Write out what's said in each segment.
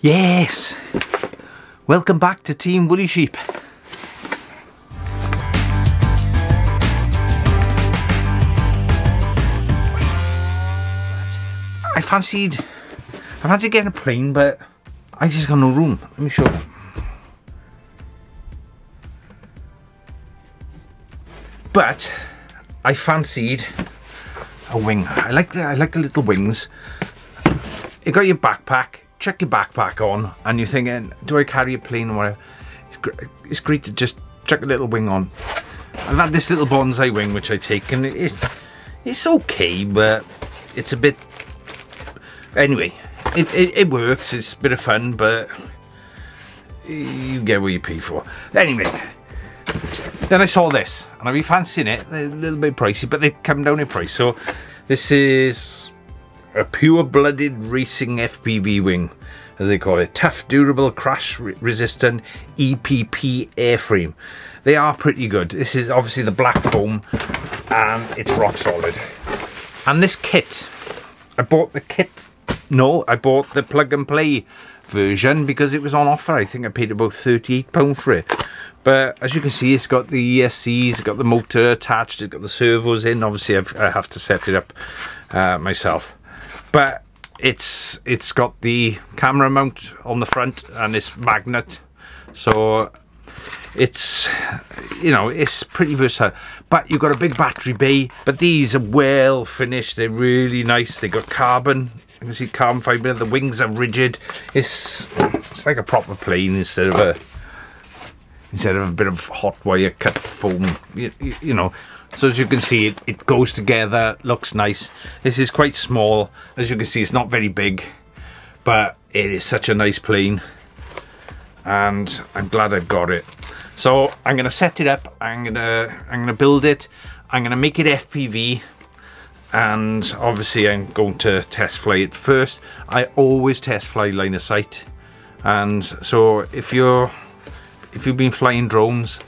Yes! Welcome back to Team Wooly Sheep. I fancied, I fancied getting a plane, but I just got no room. Let me show you. But I fancied a wing. I like the I like the little wings. You got your backpack, check your backpack on, and you're thinking, do I carry a plane or whatever? It's, gr it's great to just chuck a little wing on. I've had this little bonsai wing which I take, and it's it's okay, but it's a bit. Anyway, it, it, it works. It's a bit of fun, but you get what you pay for. Anyway, then I saw this and I've been fancying it. They're a little bit pricey, but they've come down in price. So this is a pure-blooded racing FPV wing, as they call it. Tough, durable, crash-resistant EPP airframe. They are pretty good. This is obviously the black foam and it's rock solid. And this kit, I bought the kit, no, I bought the plug and play version because it was on offer. I think I paid about £38 for it. But as you can see, it's got the ESCs, it's got the motor attached, it's got the servos in. Obviously, I've, I have to set it up uh, myself. But it's it's got the camera mount on the front and this magnet. So it's, you know, it's pretty versatile. But you've got a big battery bay. But these are well finished. They're really nice. They got carbon you can see carbon fibre, the wings are rigid. It's it's like a proper plane instead of a instead of a bit of hot wire cut foam, you, you, you know. So as you can see, it, it goes together, looks nice. This is quite small. As you can see, it's not very big, but it is such a nice plane. And I'm glad I've got it. So I'm gonna set it up, I'm gonna I'm gonna build it, I'm gonna make it FPV, and obviously I'm going to test fly it first. I always test fly line of sight and so if you're if you've been flying drones,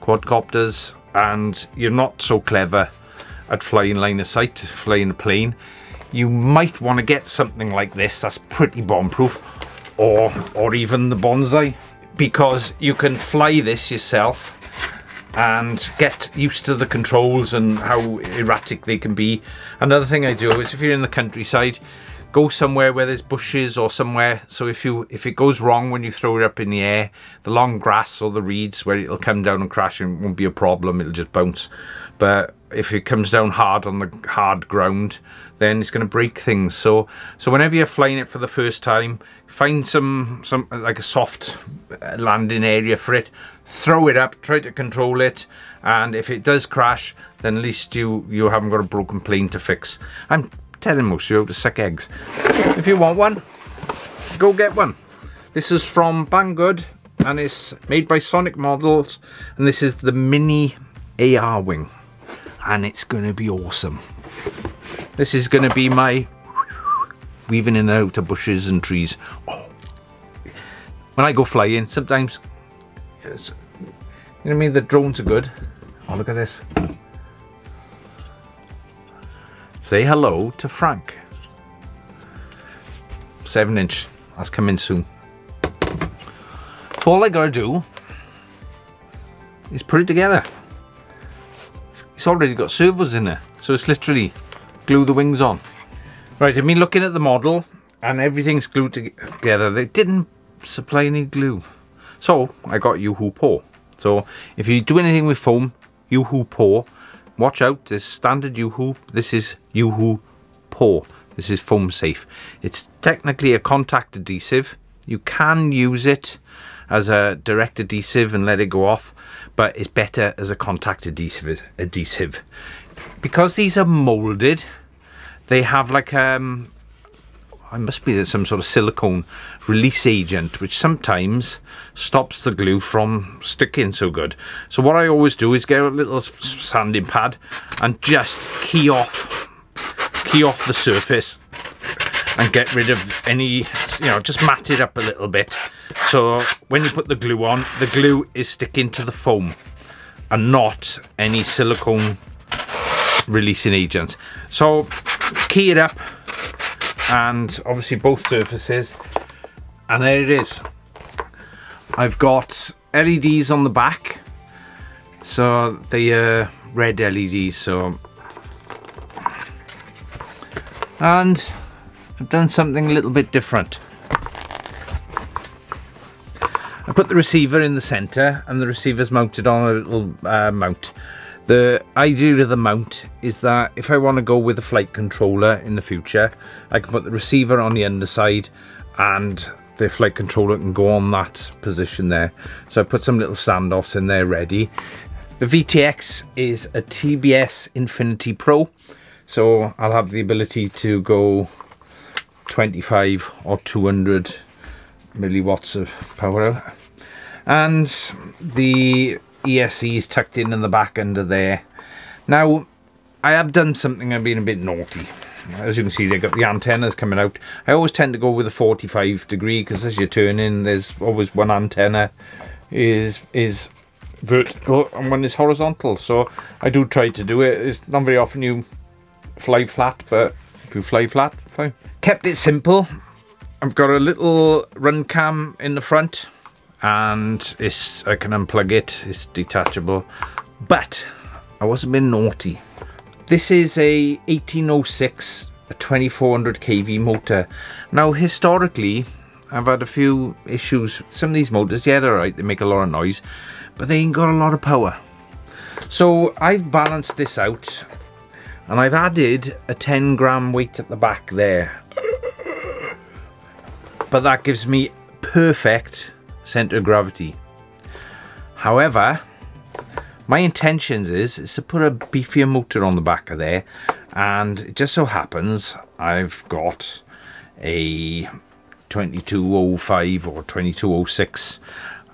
quadcopters and you're not so clever at flying line of sight, flying a plane, you might want to get something like this that's pretty bomb-proof or or even the bonsai because you can fly this yourself and get used to the controls and how erratic they can be. Another thing I do is if you're in the countryside, go somewhere where there's bushes or somewhere so if you if it goes wrong when you throw it up in the air the long grass or the reeds where it'll come down and crash and won't be a problem it'll just bounce. But if it comes down hard on the hard ground then it's going to break things. So so whenever you're flying it for the first time find some some like a soft uh, landing area for it throw it up try to control it and if it does crash then at least you you haven't got a broken plane to fix. I'm telling most of you how to suck eggs if you want one go get one this is from banggood and it's made by sonic models and this is the mini ar wing and it's gonna be awesome this is gonna be my weaving in and out of bushes and trees. Oh. When I go flying, sometimes, you know what I mean, the drones are good. Oh, look at this. Say hello to Frank. Seven inch, that's coming soon. all I gotta do is put it together. It's already got servos in there, so it's literally glue the wings on. Right, I mean looking at the model and everything's glued together. They didn't supply any glue. So I got UHU Por. So if you do anything with foam, UHU Por, watch out, this standard UHU, this is UHU Por. This is foam safe. It's technically a contact adhesive. You can use it as a direct adhesive and let it go off, but it's better as a contact adhesive. adhesive. Because these are molded, they have like um I must be some sort of silicone release agent which sometimes stops the glue from sticking so good. So what I always do is get a little sanding pad and just key off key off the surface and get rid of any you know just mat it up a little bit. So when you put the glue on the glue is sticking to the foam and not any silicone releasing agents. So key it up and obviously both surfaces. And there it is. I've got LEDs on the back. So they are red LEDs so. And I've done something a little bit different. I put the receiver in the center and the receiver's mounted on a little uh, mount the idea of the mount is that if I want to go with a flight controller in the future I can put the receiver on the underside and the flight controller can go on that position there. So I put some little standoffs in there ready. The VTX is a TBS Unify Pro. So I'll have the ability to go 25 or 200 milliwatts of power. And the ESC is tucked in in the back under there. Now, I have done something I've been a bit naughty. As you can see they've got the antennas coming out. I always tend to go with a 45 degree because as you turn in there's always one antenna is is vertical oh, and one is horizontal. So I do try to do it. It's not very often you fly flat but if you fly flat fine. Kept it simple. I've got a little RunCam in the front and it's I can unplug it it's detachable but I wasn't being naughty this is a 1806 a 2400 kV motor. Now historically I've had a few issues. Some of these motors, yeah they're right, they make a lot of noise, but they ain't got a lot of power. So I've balanced this out and I've added a 10 gram weight at the back there. But that gives me perfect center of gravity. However, my intentions is, is to put a beefier motor on the back of there and it just so happens I've got a 2205 or 2206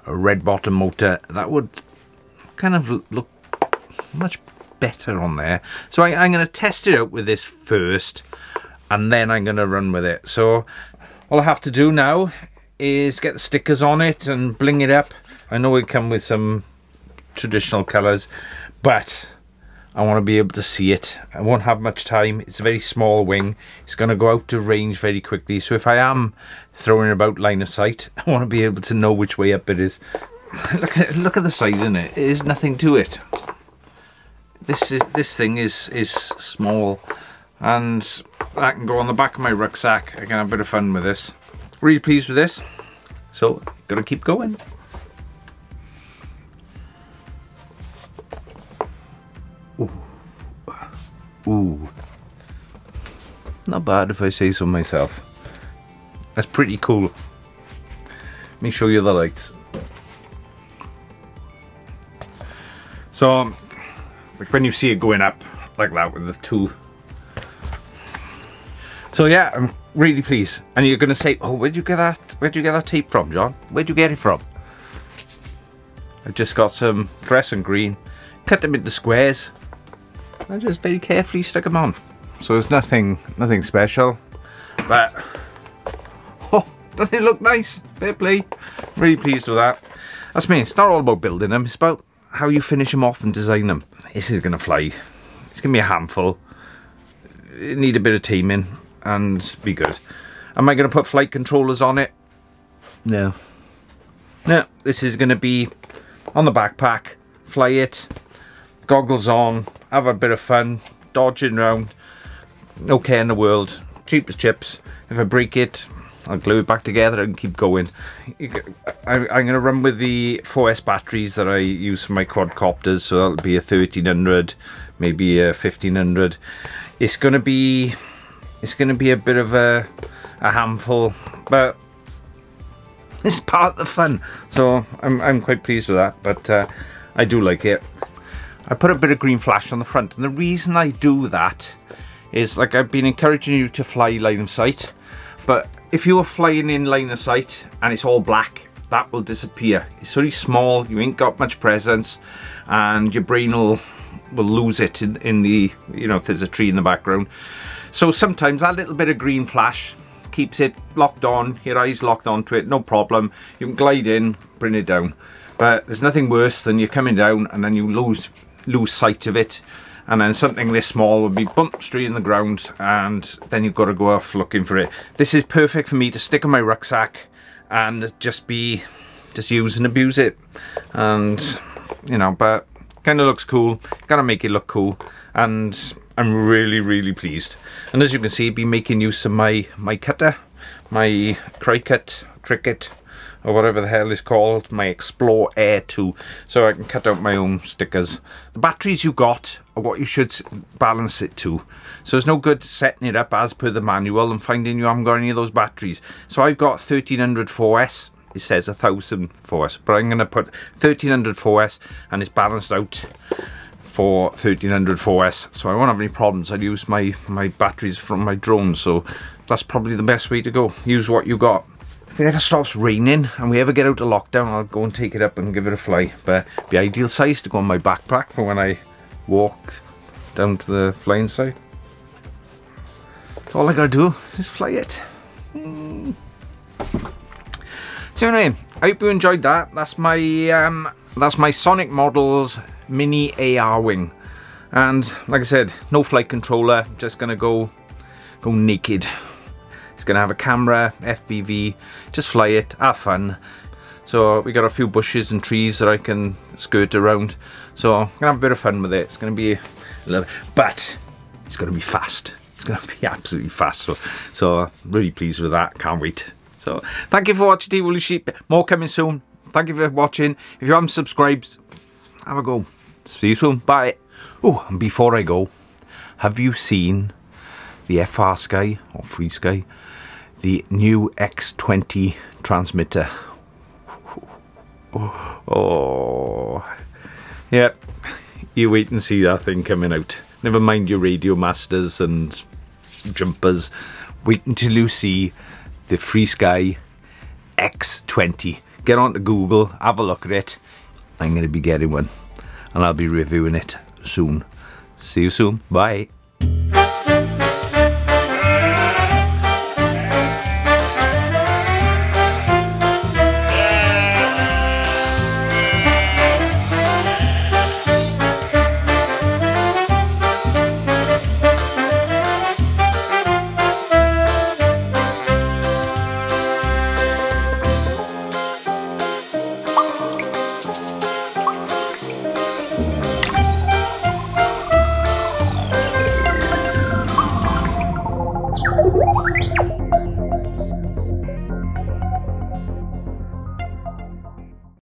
red bottom motor that would kind of look much better on there so I, am going to test it out with this first and then I'm going to run with it so all I have to do now is get the stickers on it and bling it up. I know it come with some traditional colours but I want to be able to see it. I won't have much time. It's a very small wing. It's going to go out to range very quickly. So if I am throwing about line of sight I want to be able to know which way up it is. Look at look at the size in it? There is nothing to it. This is this thing is is small. And I can go on the back of my rucksack. I can have a bit of fun with this really pleased with this so gonna keep going Ooh. Not bad if I say so myself. That's pretty cool. Let me show you the lights. So, like when you see it going up like that with the two. So yeah, I'm really pleased. And you're gonna say, oh, where'd you get that? Where'd you get that tape from, Jon? Where'd you get it from? I just got some fluorescent green, cut them into squares, I just very carefully stuck them on. So it's nothing, nothing special, but oh, doesn't it look nice? Fair play. Really pleased with that. That's me. It's not all about building them. It's about how you finish them off and design them. This is gonna fly. It's gonna be a handful. It need a bit of teaming and be good. Am I gonna put flight controllers on it? No. No. This is gonna be on the backpack. Fly it. Goggles on have a bit of fun, dodging around, no care in the world, cheap as chips. If I break it, I'll glue it back together and keep going. I'm going to run with the 4S batteries that I use for my quadcopters, so that'll be a 1300, maybe a 1500. It's going to be, it's going to be a bit of a, a handful, but it's part of the fun. So I'm, I'm quite pleased with that, but uh, I do like it. I put a bit of green flash on the front and the reason I do that is like I've been encouraging you to fly line of sight but if you are flying in line of sight and it's all black that will disappear it's really small you ain't got much presence and your brain will will lose it in, in the you know if there's a tree in the background so sometimes that little bit of green flash keeps it locked on. Your eyes locked onto it. No problem. You can glide in bring it down. But there's nothing worse than you're coming down and then you lose lose sight of it. And then something this small would be bumped straight in the ground and then you've got to go off looking for it. This is perfect for me to stick in my rucksack and just be just use and abuse it. And you know but kind of looks cool. Gotta make it look cool. And I'm really really pleased and as you can see be making use of my my cutter my Cricut Cricut or whatever the hell is called, my Explore Air 2, so I can cut out my own stickers. The batteries you got are what you should balance it to. So it's no good setting it up as per the manual and finding you haven't got any of those batteries. So I've got 1300 4S, it says 1000 4S, but I'm going to put 1300 4S and it's balanced out for 1300 4S so I won't have any problems I'll use my my batteries from my drone so that's probably the best way to go use what you got if it ever stops raining and we ever get out of lockdown, I'll go and take it up and give it a fly. But the ideal size to go on my backpack for when I walk down to the flying site. all I gotta do is fly it. Mm. So anyway, I hope you enjoyed that. That's my um, that's my Sonic Models Mini AR wing. And like I said, no flight controller, just gonna go go naked. It's gonna have a camera, FPV, just fly it, have fun. So we got a few bushes and trees that I can skirt around. So I'm gonna have a bit of fun with it. It's gonna be a little, but it's gonna be fast. It's gonna be absolutely fast. So, so really pleased with that. Can't wait. So thank you for watching T Wooly Sheep. More coming soon. Thank you for watching. If you haven't subscribed, have a go. See you soon. Bye. Oh, and before I go, have you seen the FrSky or Free Sky, the new X20 transmitter. Oh, yeah, you wait and see that thing coming out. Never mind your RadioMasters and jumpers. Wait until you see the Free Sky X20. Get onto Google, have a look at it. I'm going to be getting one and I'll be reviewing it soon. See you soon. Bye.